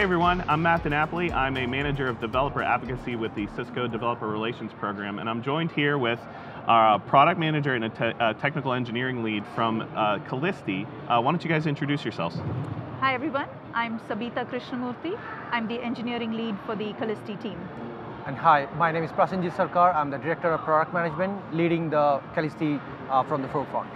Hey everyone, I'm Matt DiNapoli. I'm a manager of developer advocacy with the Cisco Developer Relations Program, and I'm joined here with our product manager and a te uh, technical engineering lead from uh, Calisti. Uh, why don't you guys introduce yourselves? Hi everyone, I'm Sabitha Krishnamurthy. I'm the engineering lead for the Calisti team. And hi, my name is Prasenjit Sarkar. I'm the director of product management, leading the Calisti uh, from the forefront.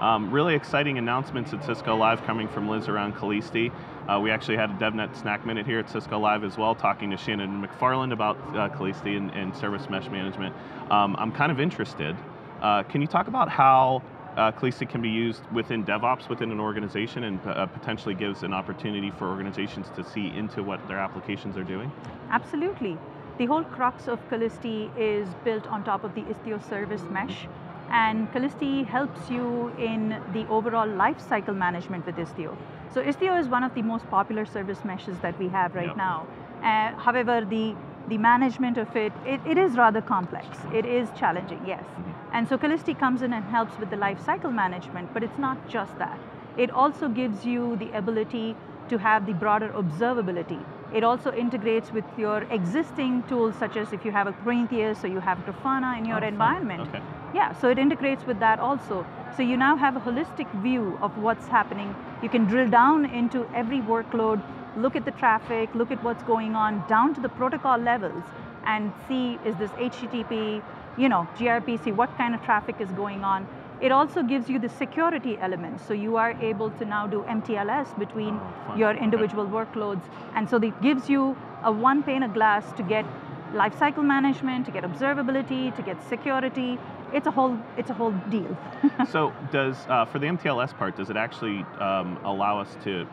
Um, really exciting announcements at Cisco Live coming from Liz around Calisti. Uh, we actually had a DevNet Snack Minute here at Cisco Live as well, talking to Shannon McFarland about uh, Calisti and, and, service mesh management. Um, I'm kind of interested. Uh, can you talk about how uh, Calisti can be used within DevOps within an organization and uh, potentially gives an opportunity for organizations to see into what their applications are doing? Absolutely. The whole crux of Calisti is built on top of the Istio service mesh and Calisti helps you in the overall lifecycle management with Istio. So Istio is one of the most popular service meshes that we have right yep. now. Uh, however, the, the management of it, it, it is rather complex. It is challenging, yes. Mm -hmm. And so Calisti comes in and helps with the life cycle management, but it's not just that. It also gives you the ability to have the broader observability. It also integrates with your existing tools, such as if you have a Prometheus or you have Grafana in your oh, environment. Okay. Yeah, so it integrates with that also. So you now have a holistic view of what's happening. You can drill down into every workload, look at the traffic, look at what's going on, down to the protocol levels, and see is this HTTP, you know, gRPC, what kind of traffic is going on. It also gives you the security element. So you are able to now do MTLS between oh, your individual workloads. And so it gives you a one pane of glass to get lifecycle management, to get observability, to get security, it's a whole it's a whole deal. so does uh, for the MTLS part, does it actually um, allow us to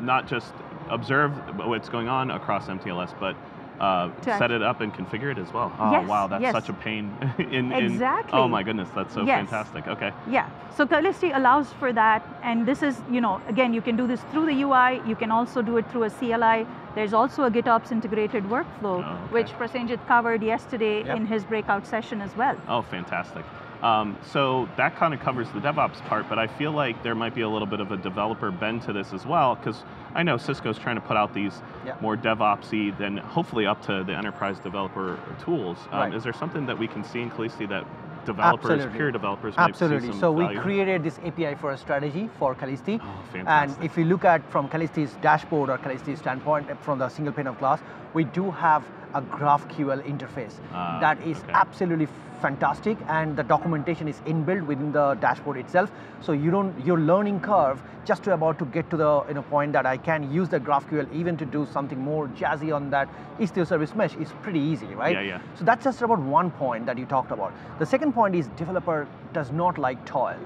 not just observe what's going on across MTLS, but uh, set it up and configure it as well. Oh yes, wow, that's yes. such a pain. in, exactly. In, oh my goodness, that's so yes. fantastic. Okay. Yeah. So Calisti allows for that, and this is you know again you can do this through the UI. You can also do it through a CLI. There's also a GitOps integrated workflow, oh, okay. which Prasenjit covered yesterday yep. in his breakout session as well. Oh, fantastic. Um, so that kind of covers the DevOps part, but I feel like there might be a little bit of a developer bend to this as well, because I know Cisco's trying to put out these yeah. more DevOpsy than hopefully up to the enterprise developer tools. Um, right. Is there something that we can see in Calisti that developers, Absolutely. pure developers might see? Absolutely. so we value? created this API for a strategy for Calisti. Oh, and if you look at from Calisti's dashboard or Calisti's standpoint from the single pane of glass, we do have a GraphQL interface uh, that is okay. absolutely fantastic and the documentation is inbuilt within the dashboard itself. So you don't, your learning curve just to about to get to the you know, point that I can use the GraphQL even to do something more jazzy on that Istio service mesh is pretty easy, right? Yeah, yeah. So that's just about one point that you talked about. The second point is developer does not like toil.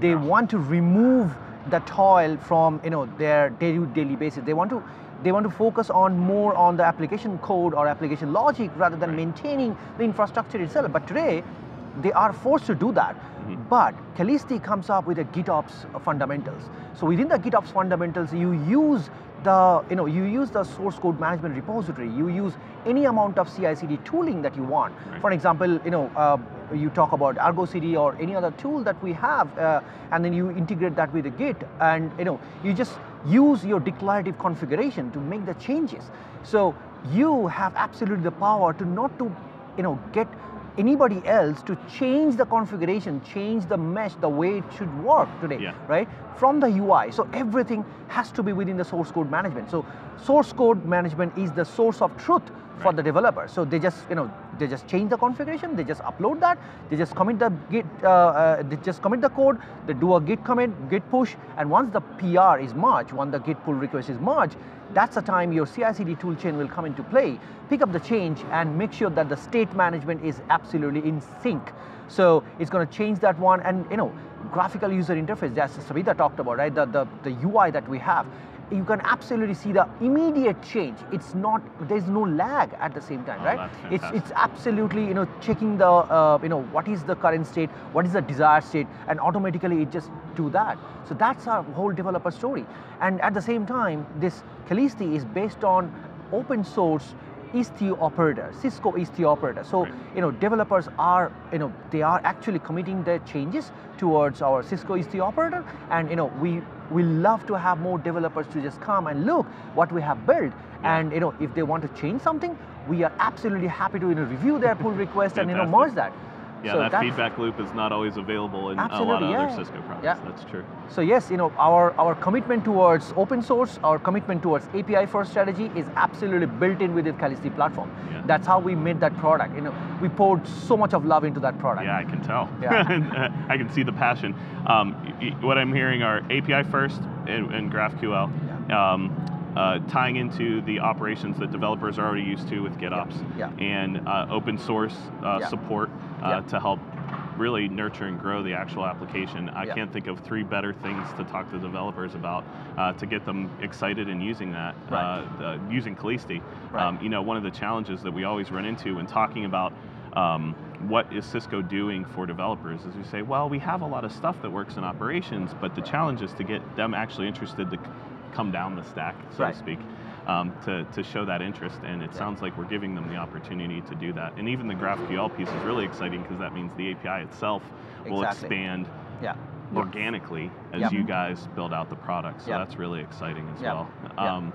They want to remove the toil from you know their daily daily basis. They want to they want to focus on more on the application code or application logic rather than maintaining the infrastructure itself. But today, they are forced to do that. Mm -hmm. But Calisti comes up with a GitOps fundamentals. So within the GitOps fundamentals, you use the you know you use the source code management repository. You use any amount of CI/CD tooling that you want. Right. For example, you know uh, you talk about Argo CD or any other tool that we have, uh, and then you integrate that with the Git, and you know you just use your declarative configuration to make the changes. So you have absolutely the power to not to you know, get anybody else to change the configuration, change the mesh the way it should work today, yeah. right? From the UI. So everything has to be within the source code management. So source code management is the source of truth right. for the developer. So they just, you know, they just change the configuration, they just upload that, they just commit the git, uh, uh, they just commit the code, they do a git commit, git push, and once the PR is merged, once the git pull request is merged, that's the time your CI/CD toolchain will come into play. Pick up the change and make sure that the state management is absolutely in sync. So it's going to change that one, and you know, graphical user interface, as Sabitha talked about, right? The, the, the UI that we have, you can absolutely see the immediate change. It's not, there's no lag at the same time, oh, right? It's, it's absolutely, you know, checking the, uh, you know, what is the current state, what is the desired state, and automatically it just do that. So that's our whole developer story. And at the same time, this Calisti is based on open source Istio operator, Cisco Istio operator. So Right. you know, developers are you know they are actually committing their changes towards our Cisco Istio operator, and you know we we love to have more developers to just come and look what we have built, Yeah. and you know if they want to change something, we are absolutely happy to you know review their pull request and you know merge that. Yeah, So that feedback loop is not always available in a lot of Absolutely, other. Cisco products. Yeah. That's true. So yes, you know, our, our commitment towards open source, our commitment towards API first strategy is absolutely built in within Calisti platform. Yeah. That's how we made that product. You know, we poured so much of love into that product. Yeah, I can tell. Yeah. Uh, I can see the passion. Um, what I'm hearing are API first and, and GraphQL, um, uh, tying into the operations that developers are already used to with GitOps, Yeah. and uh, open source uh, Yeah. support uh, Yeah. to help really nurture and grow the actual application. I Yeah. can't think of three better things to talk to developers about uh, to get them excited in using that, Right. uh, the, using Calisti. Right. Um, you know, one of the challenges that we always run into when talking about um, what is Cisco doing for developers is we say, well, we have a lot of stuff that works in operations, but the challenge is to get them actually interested to come down the stack, so Right. to speak, um, to, to show that interest. And it Yeah. sounds like we're giving them the opportunity to do that. And even the GraphQL piece is really exciting because that means the API itself will Exactly. expand Yeah. organically as Yep. you guys build out the product. So Yep. that's really exciting as Yep. well. Um,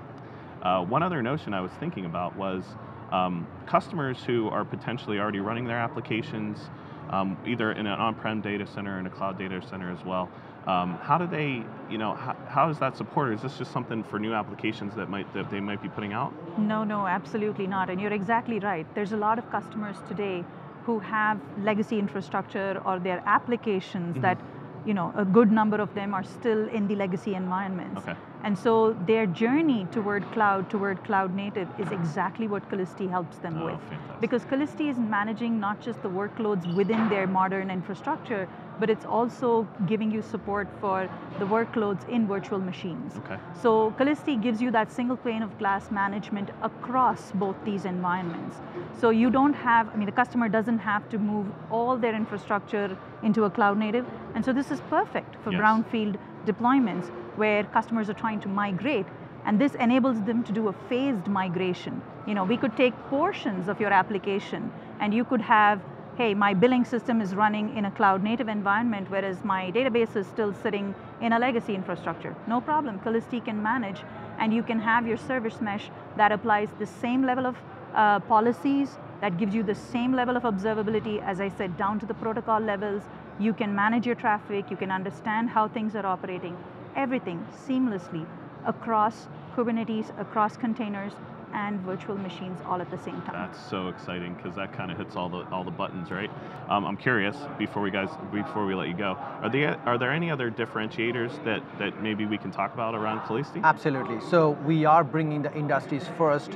uh, one other notion I was thinking about was um, customers who are potentially already running their applications, um, either in an on-prem data center and a cloud data center as well. Um, how do they, you know, how, how is that supported? Is this just something for new applications that might that they might be putting out? No, no, absolutely not. And you're exactly right. There's a lot of customers today who have legacy infrastructure or their applications Mhm. that, you know, a good number of them are still in the legacy environments. Okay. And so their journey toward cloud, toward cloud native is exactly what Calisti helps them Oh, with. fantastic. Because Calisti is managing not just the workloads within their modern infrastructure, but it's also giving you support for the workloads in virtual machines. Okay. So Calisti gives you that single pane of glass management across both these environments. So you don't have, I mean, the customer doesn't have to move all their infrastructure into a cloud native. And so this is perfect for Yes. brownfield deployments where customers are trying to migrate. And this enables them to do a phased migration. You know, we could take portions of your application and you could have hey, my billing system is running in a cloud native environment, whereas my database is still sitting in a legacy infrastructure. No problem, Calisti can manage, and you can have your service mesh that applies the same level of uh, policies, that gives you the same level of observability, as I said, down to the protocol levels. You can manage your traffic, you can understand how things are operating, everything seamlessly across Kubernetes, across containers, and virtual machines all at the same time. That's so exciting because that kind of hits all the all the buttons, right? Um, I'm curious before we guys before we let you go. Are there are there any other differentiators that that maybe we can talk about around Calisti? Absolutely. So we are bringing the industry's first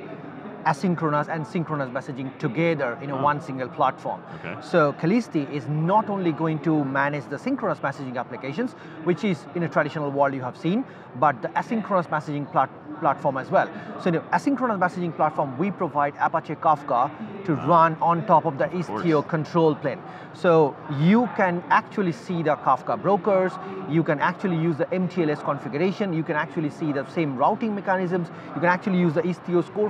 asynchronous and synchronous messaging together in a Oh. one single platform. Okay. So Calisti is not only going to manage the synchronous messaging applications, which is in a traditional world you have seen, but the asynchronous messaging plat- platform as well. So in the asynchronous messaging platform, we provide Apache Kafka to run on top of the Istio control plane. So you can actually see the Kafka brokers, you can actually use the MTLS configuration, you can actually see the same routing mechanisms, you can actually use the Istio's core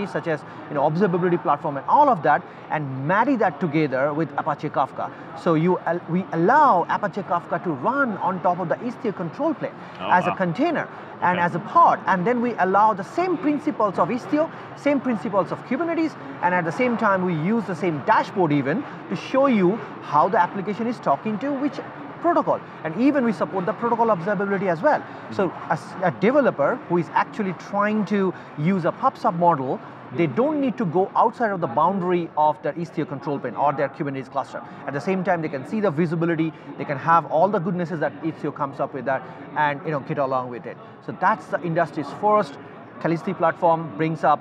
functionalities such as you know, observability platform and all of that and marry that together with Apache Kafka. So you we allow Apache Kafka to run on top of the Istio control plane Oh, as wow. a container and Okay. as a pod and then we allow the same principles of Istio, same principles of Kubernetes and at the same time we use the same dashboard even to show you how the application is talking to which protocol and even we support the protocol observability as well. So as a developer who is actually trying to use a PubSub model they don't need to go outside of the boundary of their Istio control plane or their Kubernetes cluster. At the same time, they can see the visibility, they can have all the goodnesses that Istio comes up with that and you know get along with it. So that's the industry's first Calisti platform brings up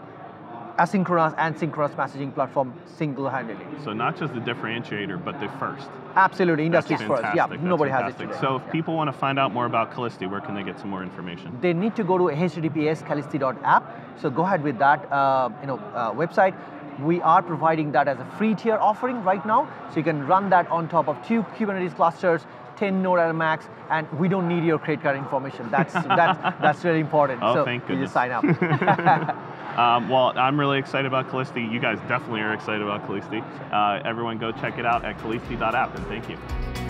asynchronous and synchronous messaging platform single-handedly. So not just the differentiator, but the first. Absolutely, That's industry's first. Yeah, fantastic. That's nobody has it fantastic. today. So if Yeah. people want to find out more about Calisti, where can they get some more information? they need to go to https calisti.app. So go ahead with that uh, you know, uh, website. We are providing that as a free tier offering right now. So you can run that on top of two Kubernetes clusters, 10 node at max, and we don't need your credit card information. That's, that's, that's really important. Oh, so you just sign up. Um, well, I'm really excited about Calisti. You guys definitely are excited about Calisti. Uh, everyone go check it out at calisti.app, and thank you.